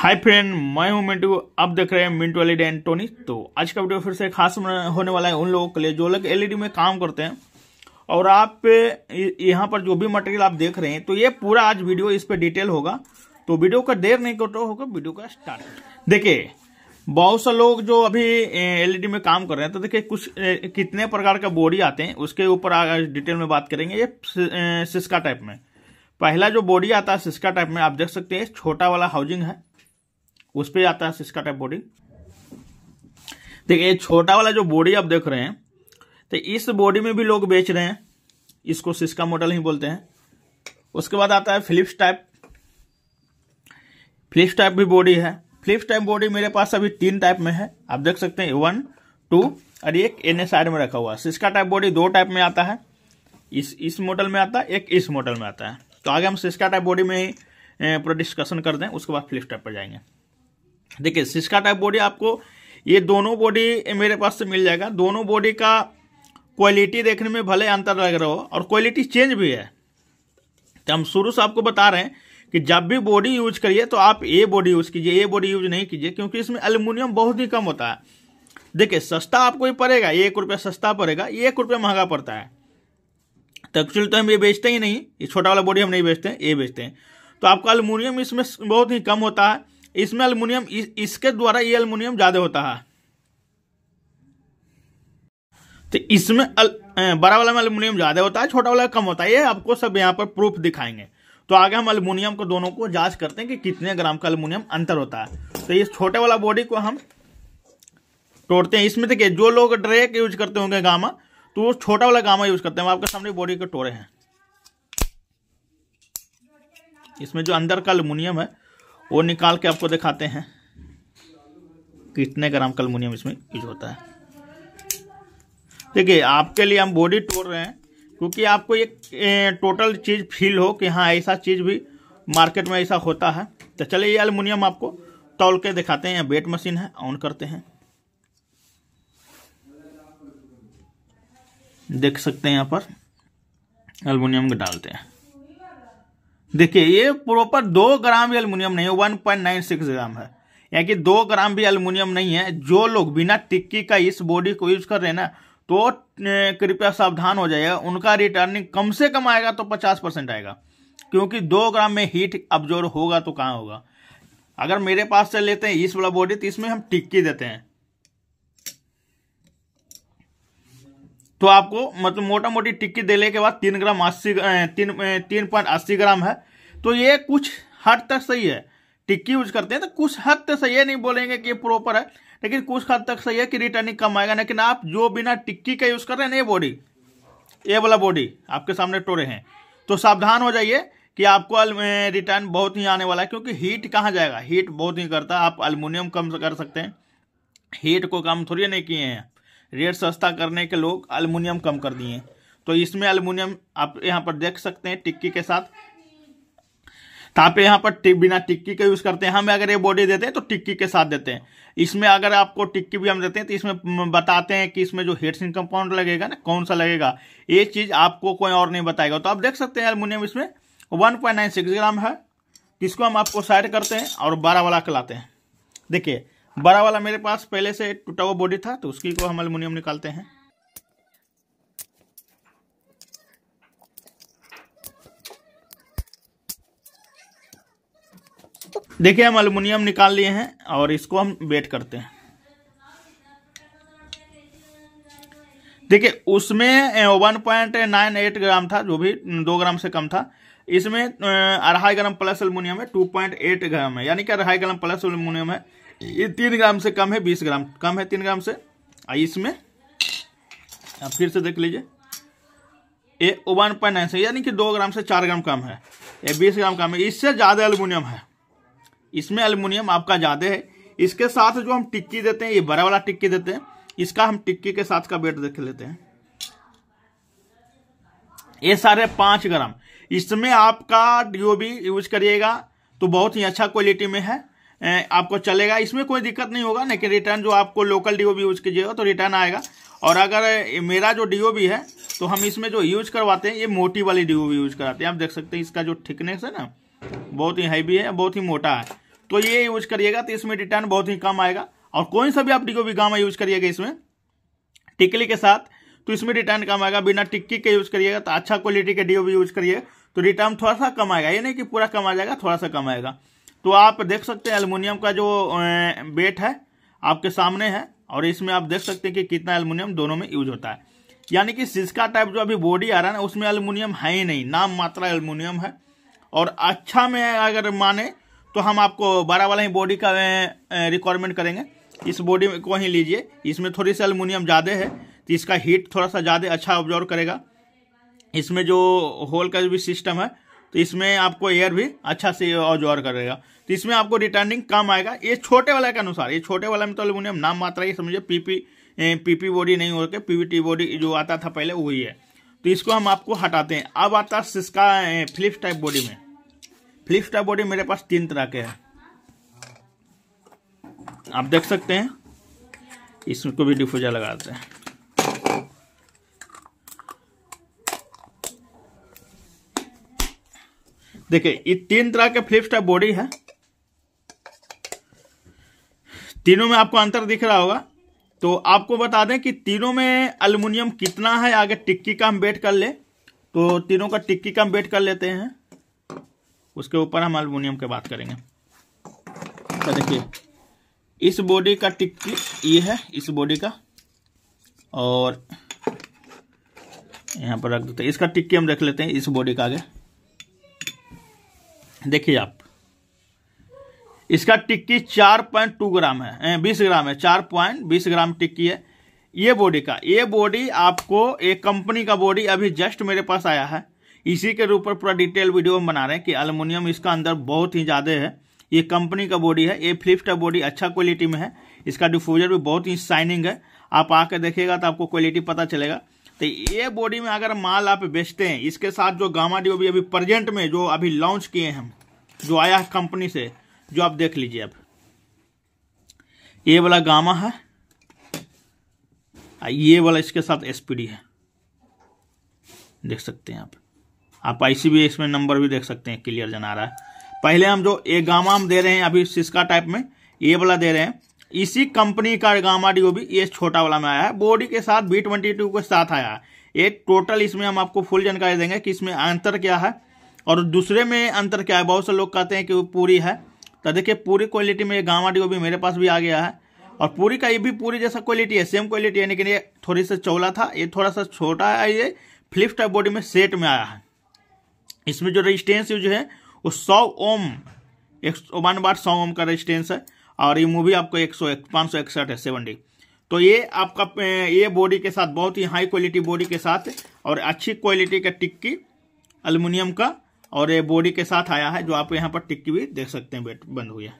Hi friend मैं हूँ मिंटू। अब देख रहे हैं मिंटू एलईडी एंड टोनी तो आज का वीडियो फिर से खास होने वाला है उन लोगों के लिए जो लोग एलईडी में काम करते हैं। और आप यहाँ पर जो भी मटेरियल आप देख रहे हैं तो ये पूरा आज वीडियो इस पर डिटेल होगा। तो वीडियो का देर नहीं करते होगा, वीडियो का स्टार्ट देखिए, बहुत से लोग जो अभी एलईडी में काम कर रहे हैं तो देखिए कुछ कितने प्रकार का बॉडी आते हैं, उसके ऊपर डिटेल में बात करेंगे। ये सिस्का टाइप में। पहला जो बॉडी आता है, सिस्का टाइप में आप देख सकते हैं, छोटा वाला हाउसिंग है। उस पर आता है सिस्का टाइप बॉडी देखिए, ये छोटा वाला जो बॉडी आप देख रहे हैं तो इस बॉडी में भी लोग बेच रहे हैं। इसको सिस्का मॉडल ही बोलते हैं। उसके बाद आता है फिलिप्स टाइप फिलिप्स टाइप भी बॉडी है। फिलिप्स टाइप बॉडी मेरे पास अभी तीन टाइप में है। आप देख सकते हैं वन टू और एक एन साइड में रखा हुआ है। सिस्का टाइप बॉडी दो टाइप में आता है। इस इस मॉडल में आता है, एक इस मॉडल में आता है। तो आगे हम सिस्का टाइप बॉडी में ही पूरा डिस्कशन कर दें, उसके बाद फिलिप्स टाइप पर जाएँगे। देखिए, सिस्का टाइप बॉडी आपको ये दोनों बॉडी मेरे पास से मिल जाएगा। दोनों बॉडी का क्वालिटी देखने में भले अंतर लग रहा हो और क्वालिटी चेंज भी है। तो हम शुरू से आपको बता रहे हैं कि जब भी बॉडी यूज़ करिए तो आप ए बॉडी यूज़ कीजिए ए बॉडी यूज़ नहीं कीजिए, क्योंकि इसमें एल्यूमिनियम बहुत ही कम होता है। देखिए, सस्ता आपको ही पड़ेगा, एक रुपया सस्ता पड़ेगा, एक रुपया महँगा पड़ता है। तो एक्चुअली तो हम ये बेचते ही नहीं, ये छोटा वाला बॉडी हम नहीं बेचते हैं ये बेचते हैं। तो आपका एल्यूमिनियम इसमें बहुत ही कम होता है। इसमें अल्मोनियम इस, इसके द्वारा ये अल्मोनियम ज़्यादा होता है। तो इसमें बड़ा वाला में अल्मोनियम ज़्यादा होता है छोटा वाला कम होता है। ये आपको सब यहाँ पर प्रूफ दिखाएँगे। तो आगे हम अल्मोनियम को दोनों को जाँच करते हैं कि कितने ग्राम का अल्मोनियम अंतर होता है। तो इस छोटे वाला बॉडी को हम तोड़ते हैं। इसमें देखिए जो लोग ड्रेक यूज़ करते होंगे गामा तो वो छोटा वाला गामा यूज़ करते हैं। आपके सामने बॉडी को तोड़े हैं। इसमें जो अंदर का अल्मोनियम है वो निकाल के आपको दिखाते हैं कितने ग्राम कलमोनियम इसमें यूज़ होता है। देखिए, आपके लिए हम बॉडी तोड़ रहे हैं, क्योंकि आपको एक टोटल चीज़ फील हो कि हाँ ऐसा चीज़ भी मार्केट में ऐसा होता है। तो चलिए, ये अल्मोनियम आपको तौल के दिखाते हैं। वेट मशीन है ऑन करते हैं। देख सकते हैं यहाँ पर अल्मोनियम डालते हैं। देखिए, ये प्रॉपर दो ग्राम भी अल्मोनियम नहीं है one point nine six gram है। यानी कि दो ग्राम भी अल्मोनियम नहीं है, जो लोग बिना टिक्की का इस बॉडी को यूज़ कर रहे हैं ना तो कृपया सावधान हो जाएगा उनका रिटर्निंग कम से कम आएगा तो पचास परसेंट आएगा। क्योंकि दो ग्राम में हीट अब्जॉर्व होगा तो कहाँ होगा? अगर मेरे पास से लेते हैं इस वाला बॉडी तो इसमें हम टिक्की देते हैं। तो आपको मतलब मोटा मोटी टिक्की देने के बाद तीन ग्राम अस्सी तीन तीन पॉइंट अस्सी ग्राम है। तो ये कुछ हद तक सही है। टिक्की यूज़ करते हैं तो कुछ हद तक सही है, नहीं बोलेंगे कि प्रॉपर है, लेकिन कुछ हद तक सही है कि रिटर्निंग कम आएगा। लेकिन आप जो बिना टिक्की का यूज़ कर रहे हैं ये बॉडी ये वाला बॉडी आपके सामने टोरे हैं। तो सावधान हो जाइए कि आपको रिटर्न बहुत ही आने वाला है, क्योंकि हीट कहाँ जाएगा? हीट बहुत ही करता आप अल्मोनियम कम कर सकते हैं। हीट को कम थोड़ी नहीं किए हैं। रेट सस्ता करने के लोग अल्मोनियम कम कर दिए तो इसमें अल्मोनियम आप यहाँ पर देख सकते हैं टिक्की के साथ। तो आप यहाँ पर टिक, बिना टिक्की का यूज़ करते हैं। हम अगर ये बॉडी देते हैं तो टिक्की के साथ देते हैं। इसमें अगर आपको टिक्की भी हम देते हैं तो इसमें बताते हैं कि इसमें जो हेडसिन कंपाउंड लगेगा ना कौन सा लगेगा? ये चीज़ आपको कोई और नहीं बताएगा। तो आप देख सकते हैं अल्मोनियम इसमें one point nine six gram है। इसको हम आपको साइड करते हैं और बारह वाला खिलाते हैं। देखिए बड़ा वाला मेरे पास पहले से टूटा हुआ बॉडी था तो उसकी को हम अल्मोनियम निकालते हैं। देखिए, हम अल्मोनियम निकाल लिए हैं और इसको हम वेट करते हैं। देखिए, उसमें one point nine eight gram था, जो भी दो ग्राम से कम था। इसमें अढ़ाई ग्राम प्लस अल्मोनियम है टू पॉइंट एट ग्राम है। यानी कि अढ़ाई ग्राम प्लस अल्मोनियम है। ये तीन ग्राम से कम है, बीस ग्राम कम है तीन ग्राम से। इसमें। आप फिर से देख लीजिए। ये वन पॉइंट नाइन से यानी कि दो ग्राम से चार ग्राम कम है। ये बीस ग्राम कम है। इससे ज़्यादा एल्यूमिनियम है। इसमें एल्यूमिनियम आपका ज़्यादा है। इसके साथ जो हम टिक्की देते हैं, ये बड़ा वाला टिक्की देते हैं। इसका हम टिक्की के साथ का वेट देख लेते हैं। ये सारे पाँच ग्राम। इसमें आपका डीओबी यूज़ करिएगा तो बहुत ही अच्छा क्वालिटी में है। आपको चलेगा, इसमें कोई दिक्कत नहीं होगा, लेकिन रिटर्न जो आपको लोकल डी यूज़ कीजिएगा तो रिटर्न आएगा। और अगर मेरा जो डीओबी है तो हम इसमें जो यूज़ करवाते हैं, ये मोटी वाली डीओबी यूज़ कराते हैं। आप देख सकते हैं, इसका जो थिकनेस है ना, बहुत ही हैवी है, बहुत ही मोटा है। तो ये यूज़ करिएगा तो इसमें रिटर्न बहुत ही कम आएगा। और कोई सा भी आप डीओबी गामा यूज़ करिएगा इसमें, टिकली के साथ तो इसमें रिटर्न कम आएगा। बिना टिक्की के यूज़ करिएगा तो अच्छा क्वालिटी के डीओबी यूज़ करिए तो रिटर्न थोड़ा सा कम आएगा। ये नहीं कि पूरा कम आ जाएगा, थोड़ा सा कम आएगा। तो आप देख सकते हैं एल्युमिनियम का जो बेट है, आपके सामने है, और इसमें आप देख सकते हैं कि कितना एल्युमिनियम दोनों में यूज़ होता है। यानी कि सिस्का टाइप जो अभी बॉडी आ रहा है ना, उसमें एल्युमिनियम है ही नहीं, नाम मात्रा एल्युमिनियम है। और अच्छा में अगर माने तो हम आपको बड़ा वाला ही बॉडी का रिक्वायरमेंट करेंगे। इस बॉडी को ही लीजिए, इसमें थोड़ी सी एल्युमिनियम ज़्यादा है तो इसका हीट थोड़ा सा ज़्यादा अच्छा ऑब्जॉर्व करेगा। इसमें जो होल का भी सिस्टम है तो इसमें आपको एयर भी अच्छा से ऑब्जॉर्व करेगा। तो इसमें आपको रिटर्निंग कम आएगा। ये छोटे वाला के अनुसार, ये छोटे वाला में तो एल्युमिनियम नाम मात्रा ही समझिए पीपी पीपी बॉडी नहीं होकर पीवीटी बॉडी जो आता था पहले वही है। तो इसको हम आपको हटाते हैं। अब आता है सिस्का फ्लिप्स टाइप बॉडी में। फ्लिप्स टाइप बॉडी मेरे पास तीन तरह के हैं। आप देख सकते हैं। इसको भी डिफ्यूजर लगाते हैं। देखिए, ये तीन तरह के फ्लिप्स टाइप बॉडी है। तीनों में आपको अंतर दिख रहा होगा। तो आपको बता दें कि तीनों में अल्युमिनियम कितना है, आगे टिक्की का हम वेट कर ले। तो तीनों का टिक्की का हम वेट कर लेते हैं। उसके ऊपर हम अल्युमिनियम की बात करेंगे। तो देखिए, इस बॉडी का टिक्की, ये है इस बॉडी का। और यहाँ पर रख देते हैं। इसका टिक्की हम रख लेते हैं इस बॉडी का आगे। देखिए आप। इसका टिक्की चार पॉइंट टू ग्राम है बीस ग्राम है, चार पॉइंट बीस ग्राम टिक्की है। ये बॉडी का, ये बॉडी आपको एक कंपनी का बॉडी अभी जस्ट मेरे पास आया है। इसी के ऊपर पूरा डिटेल वीडियो हम बना रहे हैं कि अल्मोनियम इसका अंदर बहुत ही ज़्यादा है। ये कंपनी का बॉडी है, ये फ्लिप्स का बॉडी अच्छा क्वालिटी में है। इसका डिफ्यूजर भी बहुत ही शाइनिंग है। आप आकर देखेगा तो आपको क्वालिटी पता चलेगा। तो ये बॉडी में अगर माल आप बेचते हैं, इसके साथ जो गामा डी अभी प्रेजेंट में जो अभी लॉन्च किए हैं जो आया है कंपनी से, जो आप देख लीजिए अब। ये वाला गामा है ये वाला इसके साथ एसपीडी है। देख सकते हैं आप। आप आईसी भी इसमें नंबर भी देख सकते हैं क्लियर जना रहा है। पहले हम जो ये गामा हम दे रहे हैं अभी सिस्का टाइप में, ये वाला दे रहे हैं इसी कंपनी का गामा डी भी ये छोटा वाला में आया है। बॉडी के साथ बी ट्वेंटी टू के साथ आया है। ये टोटल इसमें हम आपको फुल जानकारी देंगे कि इसमें अंतर क्या है। और दूसरे में अंतर क्या है, बहुत से लोग कहते हैं कि वो पूरी है। तो देखिए, पूरी क्वालिटी में ये गामा डी भी मेरे पास भी आ गया है। और पूरी का ये भी पूरी जैसा क्वालिटी है सेम क्वालिटी है, लेकिन ये थोड़ी सा चौला था। ये थोड़ा सा छोटा है, ये फ्लिप टाइप बॉडी में सेट में आया है। इसमें जो रजिस्टेंस यूज़ है, वो सौ ओम, एक वन बार सौ ओम का रेजिस्टेंस है। और ये मूवी आपको एक सौ पाँच सौ इकसठ है सेवेंटी तो ये आपका, ये बॉडी के साथ, बहुत ही हाई क्वालिटी बॉडी के साथ और अच्छी क्वालिटी का टिक्की अल्युमिनियम का और ये बॉडी के साथ आया है, जो आप यहाँ पर टिक्की भी देख सकते हैं बंद हुई है।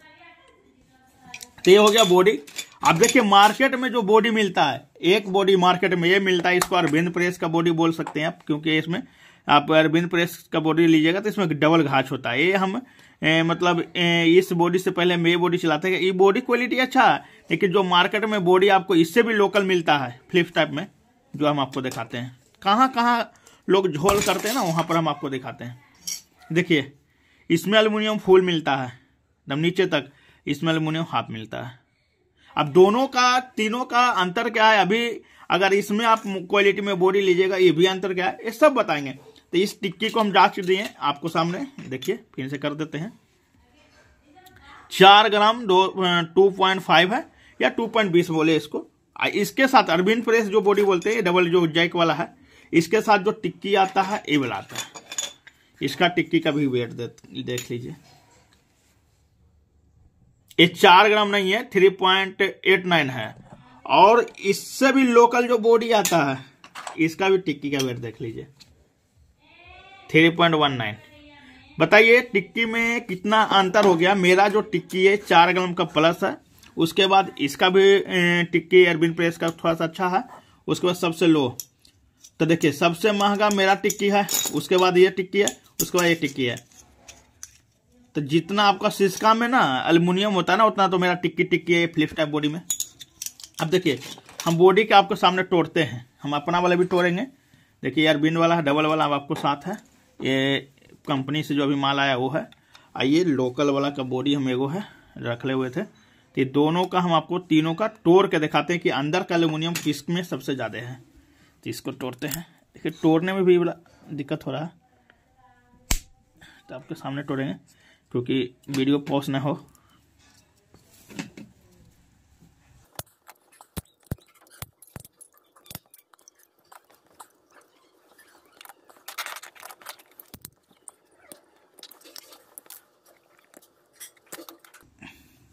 तो ये हो गया बॉडी अब देखिए मार्केट में जो बॉडी मिलता है, एक बॉडी मार्केट में ये मिलता है, इसको अरविंद प्रेस का बॉडी बोल सकते हैं आप, क्योंकि इसमें आप अरविंद प्रेस का बॉडी लीजिएगा तो इसमें डबल घाच होता है। ये हम ए, मतलब ए, इस बॉडी से पहले हम ये बॉडी चलाते हैं। ये बॉडी क्वालिटी अच्छा है लेकिन जो मार्केट में बॉडी आपको इससे भी लोकल मिलता है फ्लिप टाइप में जो हम आपको दिखाते हैं। कहाँ कहाँ लोग झोल करते हैं ना वहाँ पर हम आपको दिखाते हैं। देखिए इसमें अल्युमिनियम फुल मिलता है एकदम नीचे तक इसमें अल्युमिनियम हाफ़ मिलता है। अब दोनों का तीनों का अंतर क्या है? अभी अगर इसमें आप क्वालिटी में बॉडी लीजिएगा ये भी अंतर क्या है? ये सब बताएँगे। तो इस टिक्की को हम जाँच दिए आपको सामने। देखिए, फिर से कर देते हैं। चार ग्राम दो टू पॉइंट फाइव है या टू पॉइंट बीस बोले इसको। इसके साथ अरविंद प्रेस जो बॉडी बोलते हैं डबल जो जैक वाला है, इसके साथ जो टिक्की आता है ए वाला आता है। इसका टिक्की का भी वेट देख लीजिए। ये चार ग्राम नहीं है, थ्री पॉइंट एट नाइन है। और इससे भी लोकल जो बॉडी आता है, इसका भी टिक्की का वेट देख लीजिए। Three point one nine. बताइए, टिक्की में कितना अंतर हो गया? मेरा जो टिक्की है, चार ग्राम का प्लस है। उसके बाद इसका भी टिक्की अरबिन प्रेस का थोड़ा सा अच्छा है। उसके बाद सबसे लो। तो देखिए, सबसे महँगा मेरा टिक्की है, उसके बाद ये टिक्की है, उसके बाद ये टिक्की है। तो जितना आपका सिस्का में ना अल्युमिनियम होता है ना, उतना तो मेरा टिक्की टिक्की है, फ्लिप टाइप बॉडी में। अब देखिए, हम बॉडी के आपके सामने तोड़ते हैं। हम अपना वाला भी तोड़ेंगे। देखिए यार बिन वाला है, डबल वाला अब आपको साथ है। ये कंपनी से जो अभी माल आया वो है। आइए लोकल वाला का बॉडी हम एगो है, रख ले हुए थे। तो दोनों का हम आपको तीनों का तोड़ के दिखाते हैं कि अंदर का एल्यूमिनियम किसमें सबसे ज़्यादा है। तो इसको तोड़ते हैं। देखिए, तोड़ने में भी बड़ा दिक्कत हो रहा है। तो आपके सामने तोड़ेंगे, क्योंकि वीडियो पॉज ना हो।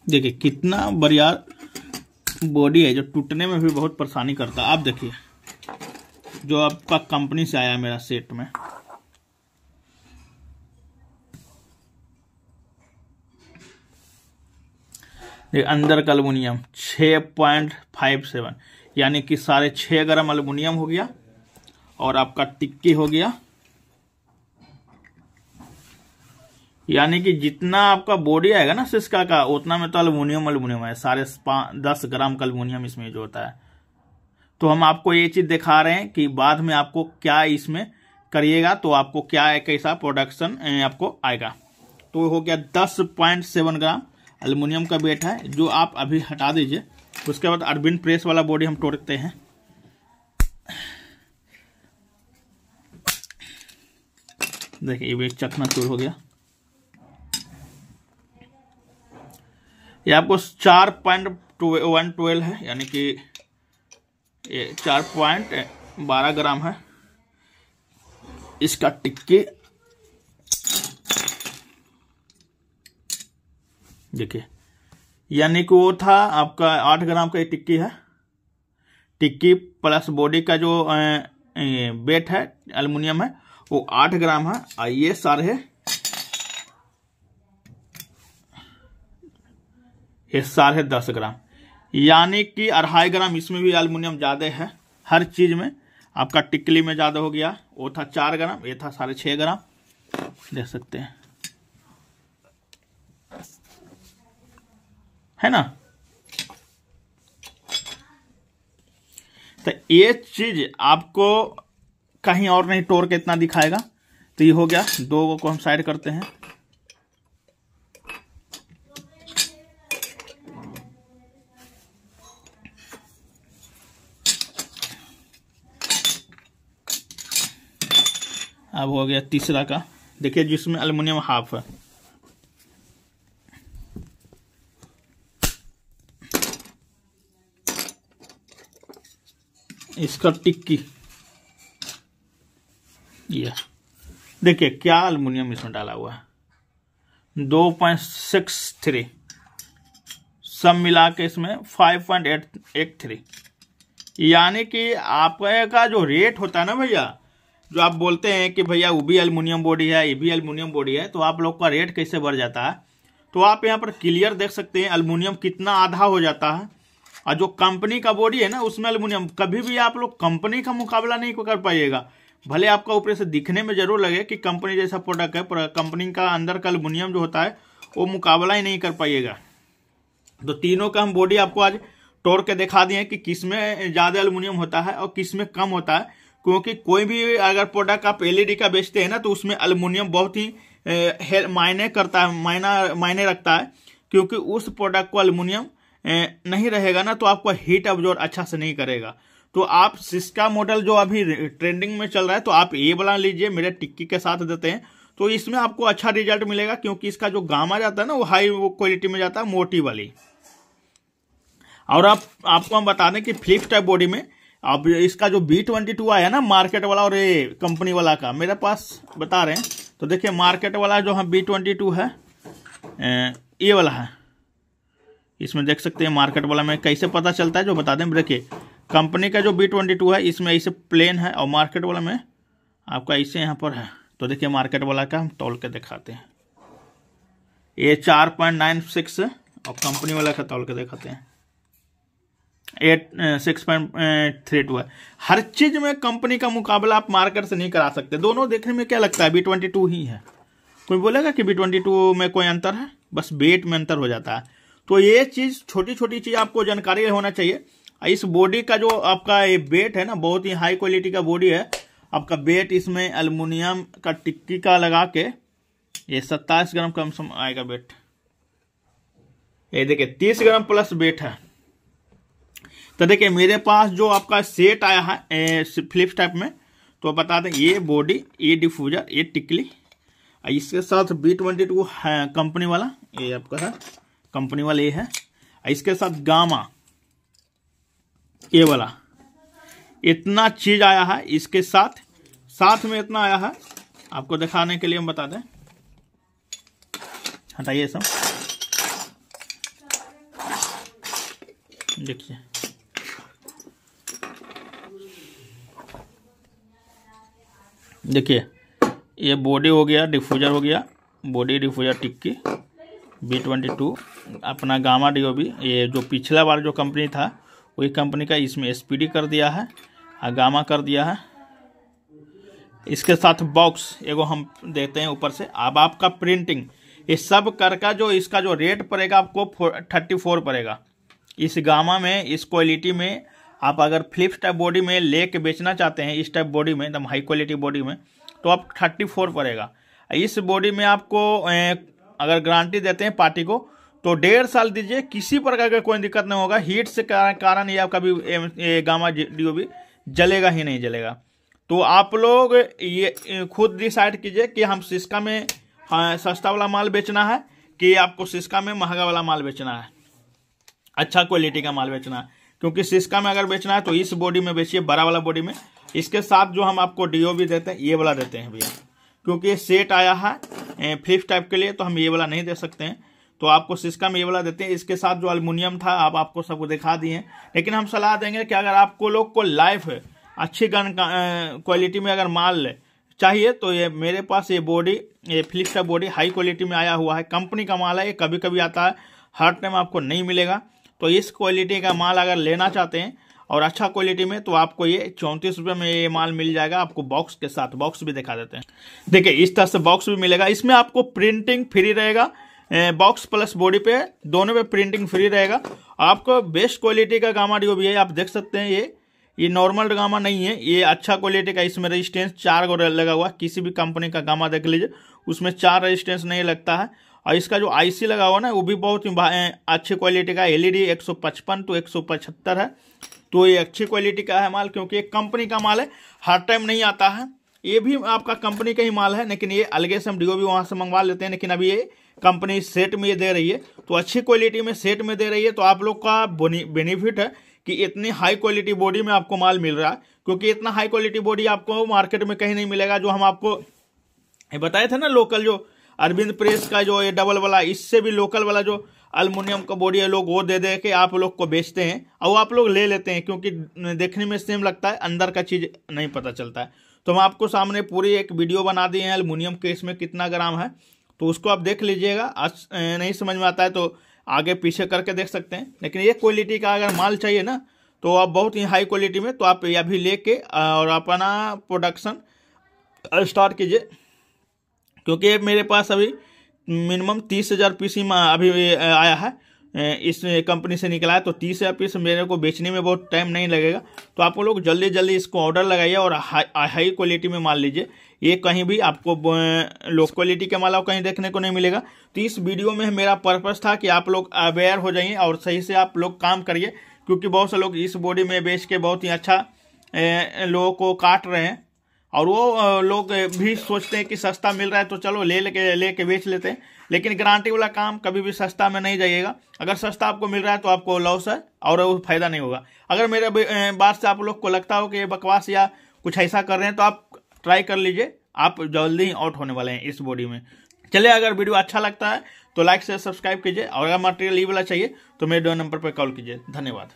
देखिए, कितना बढ़िया बॉडी है जो टूटने में भी बहुत परेशानी करता है। आप देखिए, जो आपका कंपनी से आया मेरा सेट में। ये अंदर का अल्मोनियम छ पॉइंट फाइव सेवन यानी कि साढ़े छः ग्राम अल्मोनियम हो गया और आपका टिक्की हो गया। यानी कि जितना आपका बॉडी आएगा ना सिस्का का, उतना में तो अल्मोनियम अल्मोनियम है। साढ़े दस ग्राम का अल्मोनियम इसमें जो होता है। तो हम आपको ये चीज़ दिखा रहे हैं कि बाद में आपको क्या इसमें करिएगा तो आपको क्या है, कैसा प्रोडक्शन आपको आएगा। तो हो गया दस पॉइंट सेवन ग्राम अल्मोनियम का वेट है, जो आप अभी हटा दीजिए। उसके बाद अरबिन प्रेस वाला बॉडी हम तोड़ते हैं। देखिए, ये भी चखना चूर हो गया। ये आपको चार पॉइंट वन ट्वेल्व है, यानी कि ये चार पॉइंट बारह ग्राम है। इसका टिक्की, देखिए, यानी कि वो था आपका आठ ग्राम का ये टिक्की है। टिक्की प्लस बॉडी का जो वेट है, एल्युमिनियम है, वो आठ ग्राम है। ये सारे ये साढ़े दस ग्राम। यानी कि अढ़ाई ग्राम इसमें भी एल्युमिनियम ज़्यादा है, हर चीज़ में। आपका टिकली में ज़्यादा हो गया, वो था चार ग्राम, ये था साढ़े छः ग्राम। देख सकते हैं। है ना? तो ये चीज़ आपको कहीं और नहीं तोड़ के इतना दिखाएगा। तो ये हो गया, दो को हम साइड करते हैं। अब हो गया तीसरा का। देखिए जिसमें अल्मोनियम हाफ़ है। इसका टिक्की। ये। देखिए क्या अल्मोनियम इसमें डाला हुआ है। दो पॉइंट सिक्स थ्री। सब मिला के इसमें five point eight eight three. यानी कि आपका जो रेट होता है ना भैया जो आप बोलते हैं कि भैया वो भी एल्युमिनियम बॉडी है, ये भी एल्युमिनियम बॉडी है तो आप लोग का रेट कैसे बढ़ जाता है? तो आप यहाँ पर क्लियर देख सकते हैं एल्युमिनियम कितना आधा हो जाता है। और जो कंपनी का बॉडी है ना, उसमें एल्युमिनियम कभी भी आप लोग कंपनी का मुकाबला नहीं कर पाइएगा। भले आपका ऊपर से दिखने में ज़रूर लगे कि कंपनी जैसा प्रोडक्ट है, पर कंपनी का अंदर का एल्युमिनियम जो होता है, वो मुकाबला ही नहीं कर पाइएगा। तो तीनों का हम बॉडी आपको आज तोड़ के दिखा दिए कि किसमें ज़्यादा एल्युमिनियम होता है और किसमें कम होता है। क्योंकि कोई भी अगर प्रोडक्ट आप एलईडी का बेचते हैं ना तो उसमें अल्मोनियम बहुत ही मायने करता है, मायना, मायने रखता है, क्योंकि उस प्रोडक्ट को अल्मोनियम नहीं रहेगा ना तो आपको हीट अब्जॉर्ब अच्छा से नहीं करेगा। तो आप सिस्का मॉडल जो अभी ट्रेंडिंग में चल रहा है तो आप ये बना लीजिए, मेरे टिक्की के साथ देते हैं। तो इसमें आपको अच्छा रिज़ल्ट मिलेगा, क्योंकि इसका जो गामा जाता है ना, वो हाई क्वालिटी में जाता है, मोटी वाली। और आप, आपको हम बता दें कि फ्लिप टाइप बॉडी में अब इसका जो बी ट्वेंटी टू आया ना मार्केट वाला और ये कंपनी वाला का, मेरे पास बता रहे हैं। तो देखिए मार्केट वाला जो है बी ट्वेंटी टू है ये वाला है। इसमें देख सकते हैं मार्केट वाला में कैसे पता चलता है, जो बता दें। देखिए कंपनी का जो बी ट्वेंटी टू है, इसमें ऐसे प्लेन है और मार्केट वाला में आपका ऐसे यहाँ पर है। तो देखिए मार्केट वाला का हम तोल के दिखाते हैं। ये चार पॉइंट नाइन सिक्स और कंपनी वाला का तोल के दिखाते हैं। Eight six point three two है। हर चीज़ में कंपनी का मुकाबला आप मार्केट से नहीं करा सकते। दोनों देखने में क्या लगता है? बी ट्वेंटी टू ही है। कोई बोलेगा कि बी ट्वेंटी टू में कोई अंतर है? बस वेट में अंतर हो जाता है। तो ये चीज़ छोटी छोटी चीज़ आपको जानकारी होना चाहिए। इस बॉडी का जो आपका ये बेट है ना, बहुत ही हाई क्वालिटी का बॉडी है, आपका बेट इसमें अल्मोनियम का टिक्की का लगा के, ये सत्ताईस ग्राम कम आएगा बेट ये देखिए, तीस ग्राम प्लस वेट है। तो देखिए, मेरे पास जो आपका सेट आया है फ्लिप टाइप में तो बता दें, ये बॉडी ये डिफ्यूजर ये टिकली इसके साथ बी ट्वेंटी टू है कंपनी वाला, ये आपका है कंपनी वाला ये है इसके साथ गामा ये वाला। इतना चीज़ आया है इसके साथ साथ में इतना आया है, आपको दिखाने के लिए हम बता दें। हटाइए सब। देखिए। देखिए, ये बॉडी हो गया डिफ्यूजर हो गया बॉडी डिफ्यूजर टिक्की बी ट्वेंटी टू अपना गामा डी ओ भी ये जो पिछला बार जो कंपनी था, वही कंपनी का इसमें एसपीडी कर दिया है और गामा कर दिया है। इसके साथ बॉक्स एगो हम देते हैं ऊपर से। अब आपका प्रिंटिंग ये सब कर का जो इसका जो रेट पड़ेगा, आपको थर्टी फोर पड़ेगा। इस गामा में, इस क्वालिटी में आप अगर फ्लिप्स टाइप बॉडी में ले के बेचना चाहते हैं इस टाइप बॉडी में एकदम हाई क्वालिटी बॉडी में तो आप थर्टी फोर पड़ेगा। इस बॉडी में आपको अगर गारंटी देते हैं पार्टी को तो डेढ़ साल दीजिए किसी प्रकार का कोई दिक्कत नहीं होगा। हीट से कारण ये आपका भी गामा डीओ भी जलेगा ही नहीं जलेगा। तो आप लोग ये खुद डिसाइड कीजिए कि हम सिस्का में हाँ, सस्ता वाला माल बेचना है कि आपको सिस्का में महँगा वाला माल बेचना है। अच्छा क्वालिटी का माल बेचना है। क्योंकि सिस्का में अगर बेचना है तो इस बॉडी में बेचिए, बड़ा वाला बॉडी में। इसके साथ जो हम आपको डीओ भी देते हैं, ये वाला देते हैं भैया। क्योंकि सेट आया है फ्लिप टाइप के लिए तो हम ये वाला नहीं दे सकते हैं। तो आपको सिस्का में ये वाला देते हैं। इसके साथ जो अल्मोनियम था, आप, आपको सबको दिखा दिए लेकिन हम सलाह देंगे कि अगर आपको लोग को लाइफ अच्छी गन क्वालिटी में अगर माल चाहिए तो ये मेरे पास ये बॉडी ये flip type body high quality में आया हुआ है। कंपनी का माल है, ये कभी कभी आता है। हर टाइम आपको नहीं मिलेगा। तो इस क्वालिटी का माल अगर लेना चाहते हैं और अच्छा क्वालिटी में तो आपको ये चौंतीस रुपये में ये माल मिल जाएगा। आपको बॉक्स के साथ बॉक्स भी दिखा देते हैं। देखिए, इस तरह से बॉक्स भी मिलेगा। इसमें आपको प्रिंटिंग फ्री रहेगा। बॉक्स प्लस बॉडी पे दोनों पे प्रिंटिंग फ्री रहेगा। आपको बेस्ट क्वालिटी का गामा डी भी है आप देख सकते हैं ये। ये नॉर्मल गामा नहीं है। ये अच्छा क्वालिटी का, इसमें रजिस्टेंस चार गो लगा हुआ किसी भी कंपनी का गामा देख लीजिए, उसमें चार रजिस्टेंस नहीं लगता है। और इसका जो आईसी लगा हुआ ना, वो भी बहुत अच्छी क्वालिटी का एलईडी 155 टू 175 है। तो ये अच्छी क्वालिटी का है माल, क्योंकि एक कंपनी का माल है, हर टाइम नहीं आता है। ये भी आपका कंपनी का ही माल है, लेकिन ये अलगे से हम डीओ भी वहाँ से मंगवा लेते हैं, लेकिन अभी ये कंपनी सेट में ये दे रही है। तो अच्छी क्वालिटी में सेट में दे रही है तो आप लोग का बेनिफिट है कि इतनी हाई क्वालिटी बॉडी में आपको माल मिल रहा है। क्योंकि इतना हाई क्वालिटी बॉडी आपको मार्केट में कहीं नहीं मिलेगा, जो हम आपको बताए थे ना लोकल जो अरविंद प्रेस का जो ये डबल वाला, इससे भी लोकल वाला जो अल्मोनियम का बॉडी है, लोग वो दे दे के आप लोग को बेचते हैं। और आप लोग ले लेते हैं, क्योंकि देखने में सेम लगता है, अंदर का चीज़ नहीं पता चलता है। तो हम आपको सामने पूरी एक वीडियो बना दिए हैं अल्मोनियम के इसमें कितना ग्राम है। तो उसको आप देख लीजिएगा, आज नहीं समझ में आता है तो आगे पीछे करके देख सकते हैं। लेकिन ये क्वालिटी का अगर माल चाहिए ना तो आप बहुत ही हाई क्वालिटी में तो आप अभी लेके, और अपना प्रोडक्शन स्टार्ट कीजिए। क्योंकि मेरे पास अभी मिनिमम तीस हज़ार पीस ही अभी आया है। इस कंपनी से निकला है तो तीस हज़ार पीस मेरे को बेचने में बहुत टाइम नहीं लगेगा। तो आप लोग जल्दी जल्दी इसको ऑर्डर लगाइए और हाई हाई क्वालिटी में माल लीजिए। ये कहीं भी आपको लो क्वालिटी के माल कहीं देखने को नहीं मिलेगा। तो इस वीडियो में मेरा पर्पज़ था कि आप लोग अवेयर हो जाइए और सही से आप लोग काम करिए, क्योंकि बहुत से लोग इस बॉडी में बेच के बहुत ही अच्छा लोगों को काट रहे हैं। और वो लोग भी सोचते हैं कि सस्ता मिल रहा है तो चलो ले लेके ले के बेच लेते हैं। लेकिन गारंटी वाला काम कभी भी सस्ता में नहीं जाइएगा। अगर सस्ता आपको मिल रहा है तो आपको लॉस है, और वो फ़ायदा नहीं होगा। अगर मेरे बात से आप लोग को लगता हो कि ये बकवास या कुछ ऐसा कर रहे हैं तो आप ट्राई कर लीजिए। आप जल्दी ही आउट होने वाले हैं इस बॉडी में। चलिए, अगर वीडियो अच्छा लगता है तो लाइक से सब्सक्राइब कीजिए। और अगर मटेरियल ये वाला चाहिए तो मेरे दो नंबर पर कॉल कीजिए। धन्यवाद।